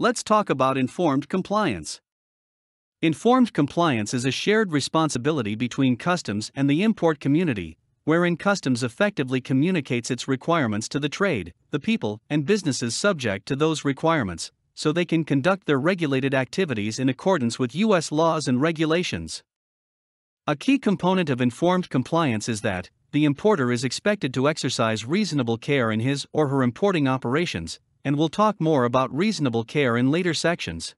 let's talk about informed compliance. Informed compliance is a shared responsibility between customs and the import community, wherein customs effectively communicates its requirements to the trade, the people, and businesses subject to those requirements, so they can conduct their regulated activities in accordance with U.S. laws and regulations. A key component of informed compliance is that the importer is expected to exercise reasonable care in his or her importing operations, and we'll talk more about reasonable care in later sections.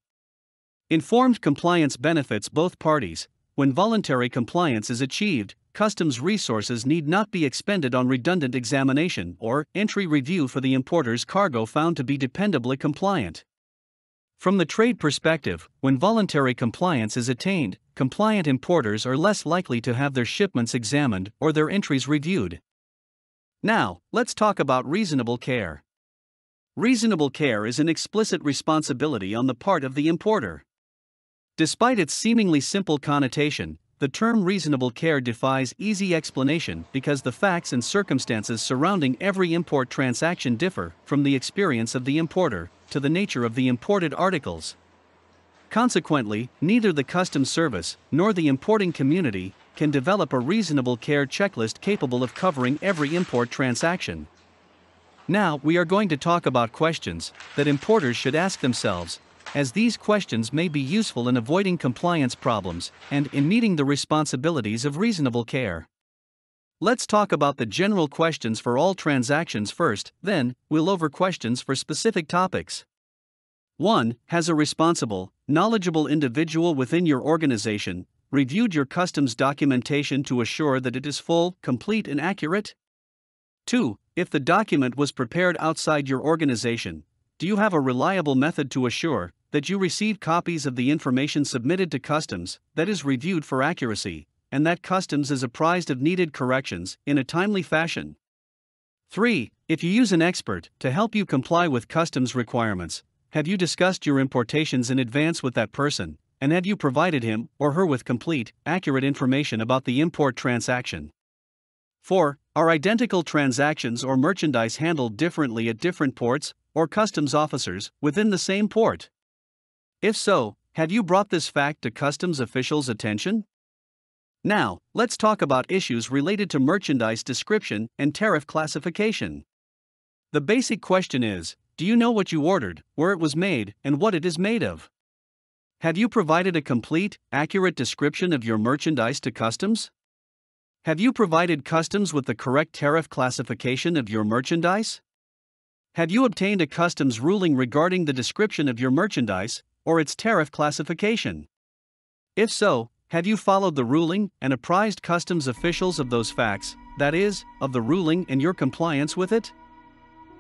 Informed compliance benefits both parties. When voluntary compliance is achieved, customs resources need not be expended on redundant examination or entry review for the importer's cargo found to be dependably compliant. From the trade perspective, when voluntary compliance is attained, compliant importers are less likely to have their shipments examined or their entries reviewed. Now, let's talk about reasonable care. Reasonable care is an explicit responsibility on the part of the importer. Despite its seemingly simple connotation, the term reasonable care defies easy explanation because the facts and circumstances surrounding every import transaction differ, from the experience of the importer to the nature of the imported articles. Consequently, neither the Customs Service nor the importing community can develop a reasonable care checklist capable of covering every import transaction. Now, we are going to talk about questions that importers should ask themselves as these questions may be useful in avoiding compliance problems and in meeting the responsibilities of reasonable care. Let's talk about the general questions for all transactions first, then, we'll over questions for specific topics. 1. Has a responsible, knowledgeable individual within your organization reviewed your customs documentation to assure that it is full, complete, and accurate? 2. If the document was prepared outside your organization, do you have a reliable method to assure that you receive copies of the information submitted to Customs that is reviewed for accuracy, and that Customs is apprised of needed corrections in a timely fashion. 3. If you use an expert to help you comply with Customs requirements, have you discussed your importations in advance with that person, and have you provided him or her with complete, accurate information about the import transaction? 4. Are identical transactions or merchandise handled differently at different ports or customs officers within the same port? If so, have you brought this fact to customs officials' attention? Now, let's talk about issues related to merchandise description and tariff classification. The basic question is Do you know what you ordered, where it was made, and what it is made of? Have you provided a complete, accurate description of your merchandise to customs? Have you provided customs with the correct tariff classification of your merchandise? Have you obtained a customs ruling regarding the description of your merchandise, or its tariff classification? If so, have you followed the ruling and apprised customs officials of those facts, that is, of the ruling and your compliance with it?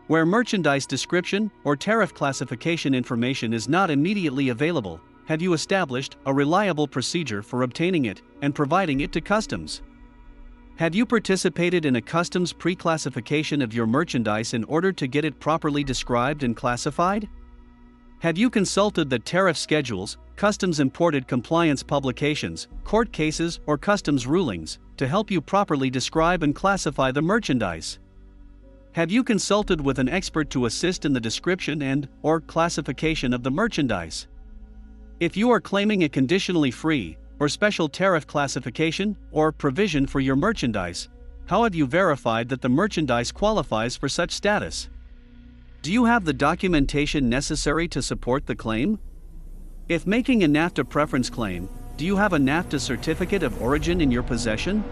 Where merchandise description or tariff classification information is not immediately available, have you established a reliable procedure for obtaining it and providing it to customs? Have you participated in a customs pre-classification of your merchandise in order to get it properly described and classified? Have you consulted the tariff schedules, customs informed compliance publications, court cases, or customs rulings to help you properly describe and classify the merchandise? Have you consulted with an expert to assist in the description and or classification of the merchandise? If you are claiming a conditionally free or special tariff classification or provision for your merchandise, how have you verified that the merchandise qualifies for such status? Do you have the documentation necessary to support the claim? If making a NAFTA preference claim, do you have a NAFTA certificate of origin in your possession?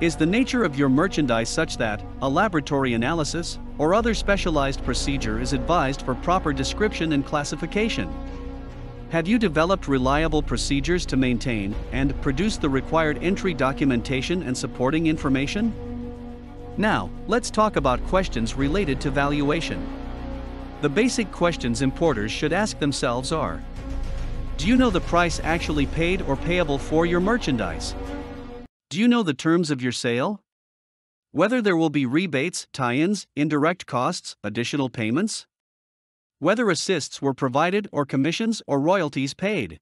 Is the nature of your merchandise such that a laboratory analysis or other specialized procedure is advised for proper description and classification? Have you developed reliable procedures to maintain and produce the required entry documentation and supporting information? Now, let's talk about questions related to valuation. The basic questions importers should ask themselves are Do you know the price actually paid or payable for your merchandise? Do you know the terms of your sale? Whether there will be rebates, tie ins, indirect costs, additional payments? Whether assists were provided or commissions or royalties paid?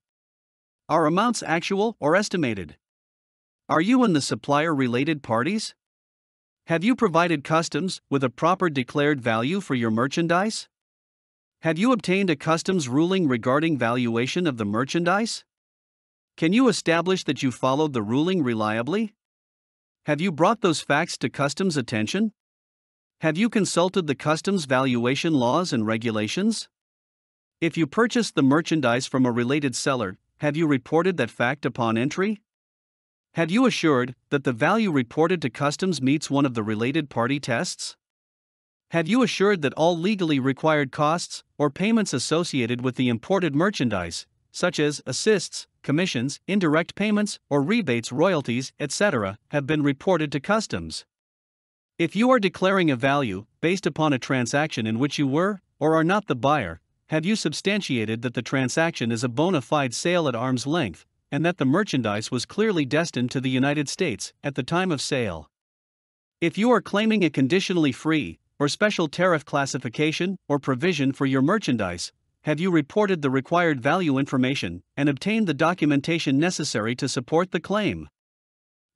Are amounts actual or estimated? Are you and the supplier related parties? Have you provided customs with a proper declared value for your merchandise? Have you obtained a customs ruling regarding valuation of the merchandise? Can you establish that you followed the ruling reliably? Have you brought those facts to customs attention? Have you consulted the customs valuation laws and regulations? If you purchased the merchandise from a related seller, have you reported that fact upon entry? Have you assured that the value reported to customs meets one of the related party tests? Have you assured that all legally required costs or payments associated with the imported merchandise, such as assists, commissions, indirect payments, or rebates, royalties, etc., have been reported to customs? If you are declaring a value based upon a transaction in which you were or are not the buyer, have you substantiated that the transaction is a bona fide sale at arm's length and that the merchandise was clearly destined to the United States at the time of sale? If you are claiming a conditionally free or special tariff classification or provision for your merchandise, have you reported the required value information and obtained the documentation necessary to support the claim?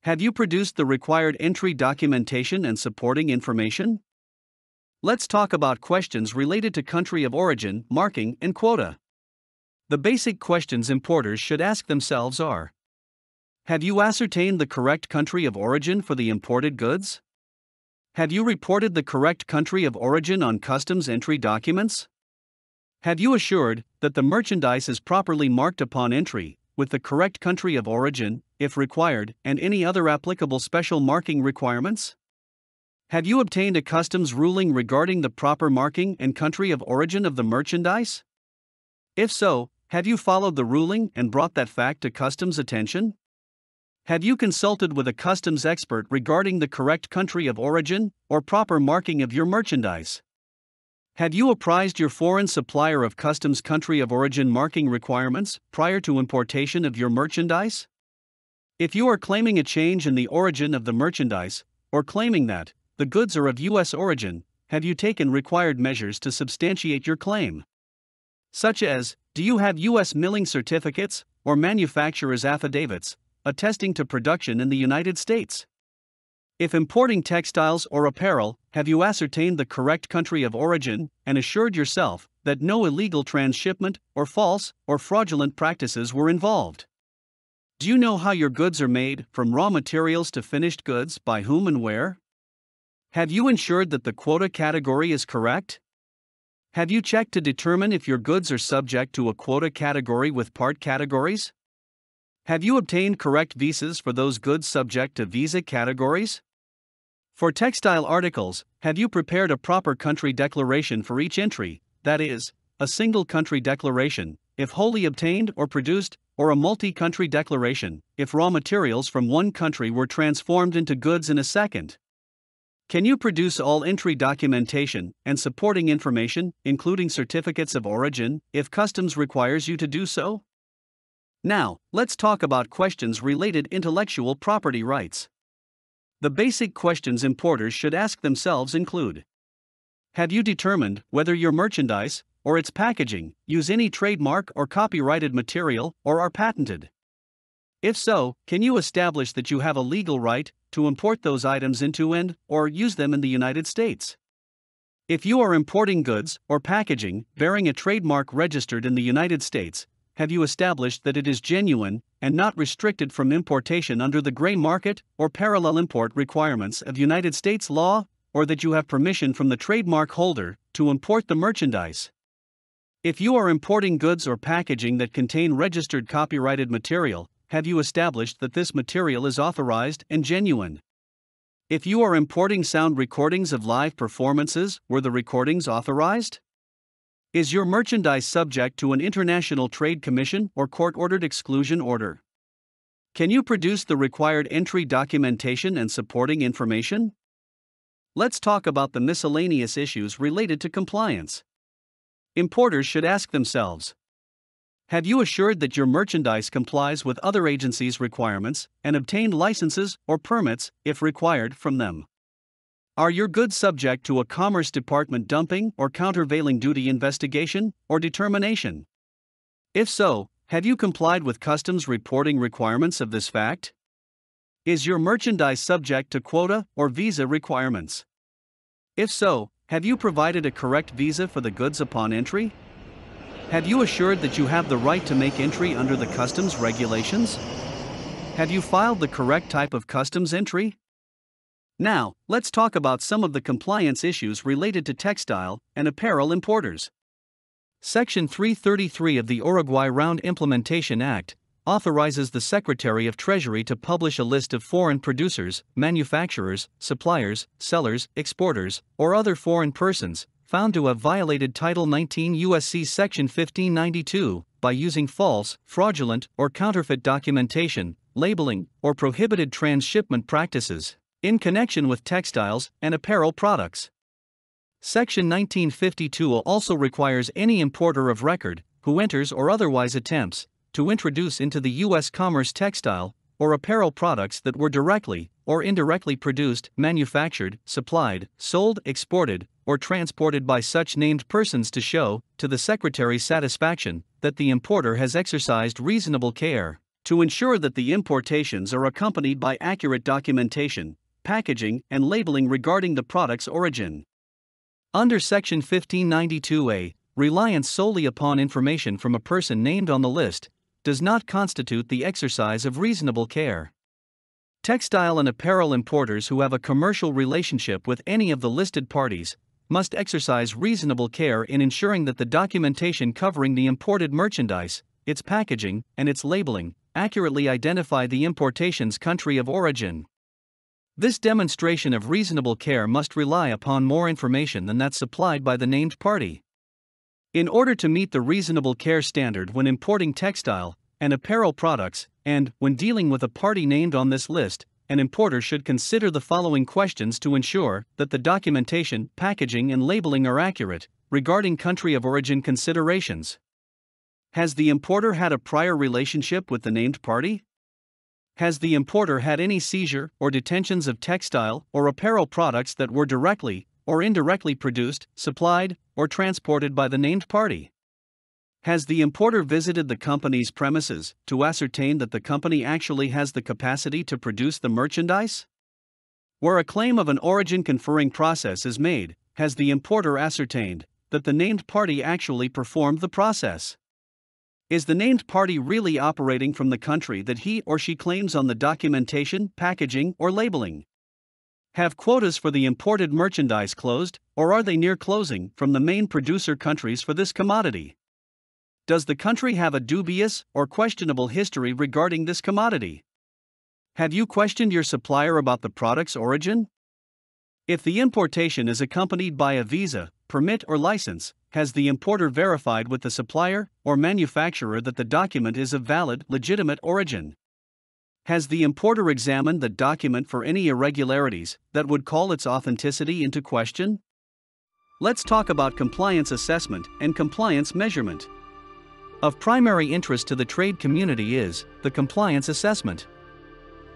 Have you produced the required entry documentation and supporting information? Let's talk about questions related to country of origin, marking, and quota. The basic questions importers should ask themselves are Have you ascertained the correct country of origin for the imported goods? Have you reported the correct country of origin on customs entry documents? Have you assured that the merchandise is properly marked upon entry, with the correct country of origin, if required, and any other applicable special marking requirements? Have you obtained a customs ruling regarding the proper marking and country of origin of the merchandise? If so, have you followed the ruling and brought that fact to customs attention? Have you consulted with a customs expert regarding the correct country of origin or proper marking of your merchandise? Have you apprised your foreign supplier of customs country of origin marking requirements prior to importation of your merchandise? If you are claiming a change in the origin of the merchandise, or claiming that the goods are of U.S. origin, have you taken required measures to substantiate your claim? Such as, do you have U.S. milling certificates or manufacturer's affidavits attesting to production in the United States. If importing textiles or apparel, have you ascertained the correct country of origin and assured yourself that no illegal transshipment or false or fraudulent practices were involved? Do you know how your goods are made, from raw materials to finished goods, by whom and where? Have you ensured that the quota category is correct? Have you checked to determine if your goods are subject to a quota category with part categories? Have you obtained correct visas for those goods subject to visa categories? For textile articles, have you prepared a proper country declaration for each entry, that is, a single country declaration, if wholly obtained or produced, or a multi country declaration, if raw materials from one country were transformed into goods in a second? Can you produce all entry documentation and supporting information, including certificates of origin, if customs requires you to do so? Now, let's talk about questions related intellectual property rights. The basic questions importers should ask themselves include Have you determined whether your merchandise or its packaging use any trademark or copyrighted material or are patented? If so, can you establish that you have a legal right to import those items into and or use them in the United States? If you are importing goods or packaging bearing a trademark registered in the United States, have you established that it is genuine and not restricted from importation under the gray market or parallel import requirements of United States law, or that you have permission from the trademark holder to import the merchandise? If you are importing goods or packaging that contain registered copyrighted material, have you established that this material is authorized and genuine? If you are importing sound recordings of live performances, were the recordings authorized? Is your merchandise subject to an international trade commission or court ordered exclusion order? Can you produce the required entry documentation and supporting information? Let's talk about the miscellaneous issues related to compliance. Importers should ask themselves Have you assured that your merchandise complies with other agencies' requirements and obtained licenses or permits, if required, from them? Are your goods subject to a Commerce Department dumping or countervailing duty investigation or determination? If so, have you complied with customs reporting requirements of this fact? Is your merchandise subject to quota or visa requirements? If so, have you provided a correct visa for the goods upon entry? Have you assured that you have the right to make entry under the customs regulations? Have you filed the correct type of customs entry? Now, let's talk about some of the compliance issues related to textile and apparel importers. Section 333 of the Uruguay Round Implementation Act authorizes the Secretary of Treasury to publish a list of foreign producers, manufacturers, suppliers, sellers, exporters, or other foreign persons found to have violated Title 19 U.S.C. Section 1592 by using false, fraudulent, or counterfeit documentation, labeling, or prohibited transshipment practices in connection with textiles and apparel products. Section 1952 also requires any importer of record who enters or otherwise attempts to introduce into the U.S. commerce textile or apparel products that were directly or indirectly produced, manufactured, supplied, sold, exported, or transported by such named persons to show, to the Secretary's satisfaction, that the importer has exercised reasonable care to ensure that the importations are accompanied by accurate documentation, packaging, and labeling regarding the product's origin. Under Section 1592A, reliance solely upon information from a person named on the list does not constitute the exercise of reasonable care. Textile and apparel importers who have a commercial relationship with any of the listed parties must exercise reasonable care in ensuring that the documentation covering the imported merchandise, its packaging, and its labeling accurately identify the importation's country of origin. This demonstration of reasonable care must rely upon more information than that supplied by the named party. In order to meet the reasonable care standard when importing textile and apparel products, and when dealing with a party named on this list, an importer should consider the following questions to ensure that the documentation, packaging, and labeling are accurate regarding country of origin considerations. Has the importer had a prior relationship with the named party? Has the importer had any seizure or detentions of textile or apparel products that were directly or indirectly produced, supplied, or transported by the named party. Has the importer visited the company's premises to ascertain that the company actually has the capacity to produce the merchandise? Where a claim of an origin conferring process is made, has the importer ascertained that the named party actually performed the process? Is the named party really operating from the country that he or she claims on the documentation, packaging, or labeling? Have quotas for the imported merchandise closed, or are they near closing, from the main producer countries for this commodity? Does the country have a dubious or questionable history regarding this commodity? Have you questioned your supplier about the product's origin? If the importation is accompanied by a visa, permit, or license, has the importer verified with the supplier or manufacturer that the document is of valid, legitimate origin? Has the importer examined the document for any irregularities that would call its authenticity into question? Let's talk about compliance assessment and compliance measurement. Of primary interest to the trade community is the compliance assessment.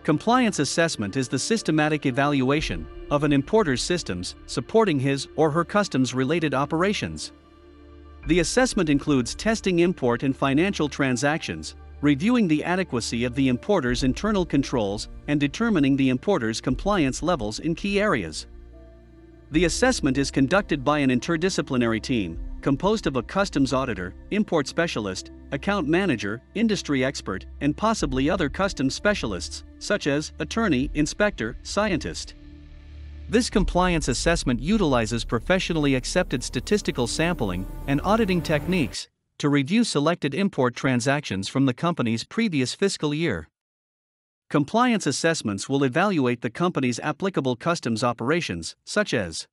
Compliance assessment is the systematic evaluation of an importer's systems supporting his or her customs related operations. The assessment includes testing import and financial transactions, reviewing the adequacy of the importer's internal controls, and determining the importer's compliance levels in key areas. The assessment is conducted by an interdisciplinary team, composed of a customs auditor, import specialist, account manager, industry expert, and possibly other customs specialists, such as attorney, inspector, scientist. This compliance assessment utilizes professionally accepted statistical sampling and auditing techniques to review selected import transactions from the company's previous fiscal year. Compliance assessments will evaluate the company's applicable customs operations, such as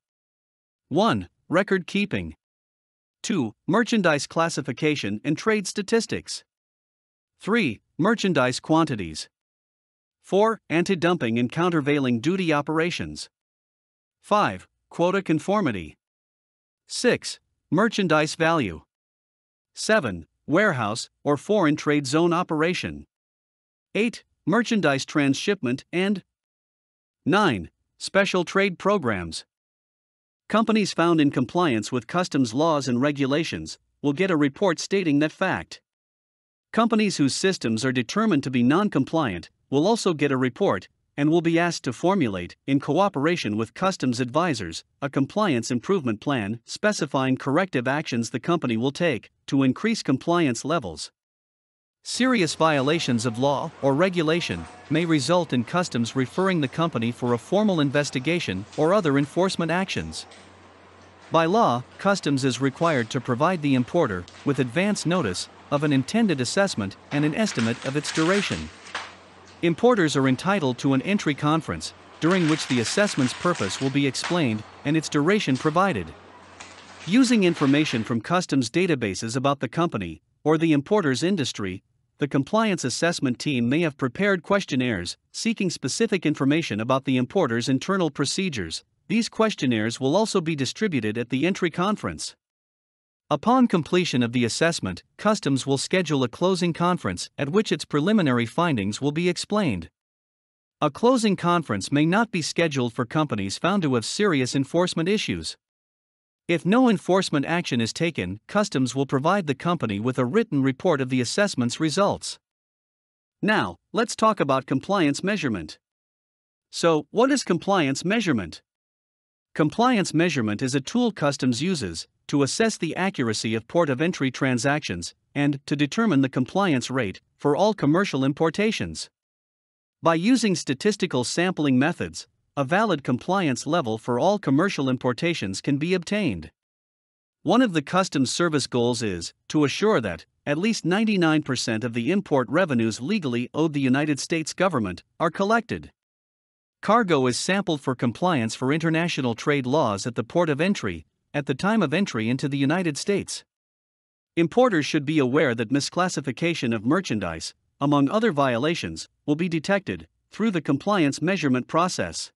1. Record keeping, 2. Merchandise classification and trade statistics, 3. Merchandise quantities, 4. Anti dumping and countervailing duty operations, 5. Quota conformity, 6. Merchandise value. 7. Warehouse or foreign trade zone operation. 8. Merchandise transshipment and 9. Special trade programs. Companies found in compliance with customs laws and regulations will get a report stating that fact. Companies whose systems are determined to be non compliant will also get a report and will be asked to formulate, in cooperation with customs advisors, a compliance improvement plan specifying corrective actions the company will take to increase compliance levels. Serious violations of law or regulation may result in customs referring the company for a formal investigation or other enforcement actions. By law, customs is required to provide the importer with advance notice of an intended assessment and an estimate of its duration. Importers are entitled to an entry conference, during which the assessment's purpose will be explained and its duration provided. Using information from customs databases about the company or the importer's industry, the compliance assessment team may have prepared questionnaires seeking specific information about the importer's internal procedures. These questionnaires will also be distributed at the entry conference. Upon completion of the assessment, Customs will schedule a closing conference at which its preliminary findings will be explained. A closing conference may not be scheduled for companies found to have serious enforcement issues. If no enforcement action is taken, Customs will provide the company with a written report of the assessment's results. Now, let's talk about compliance measurement. So, what is compliance measurement? Compliance measurement is a tool Customs uses to assess the accuracy of port of entry transactions and to determine the compliance rate for all commercial importations. By using statistical sampling methods, a valid compliance level for all commercial importations can be obtained. One of the Customs Service goals is to assure that at least 99% of the import revenues legally owed the United States government are collected. Cargo is sampled for compliance for international trade laws at the port of entry, at the time of entry into the United States. Importers should be aware that misclassification of merchandise, among other violations, will be detected through the compliance measurement process.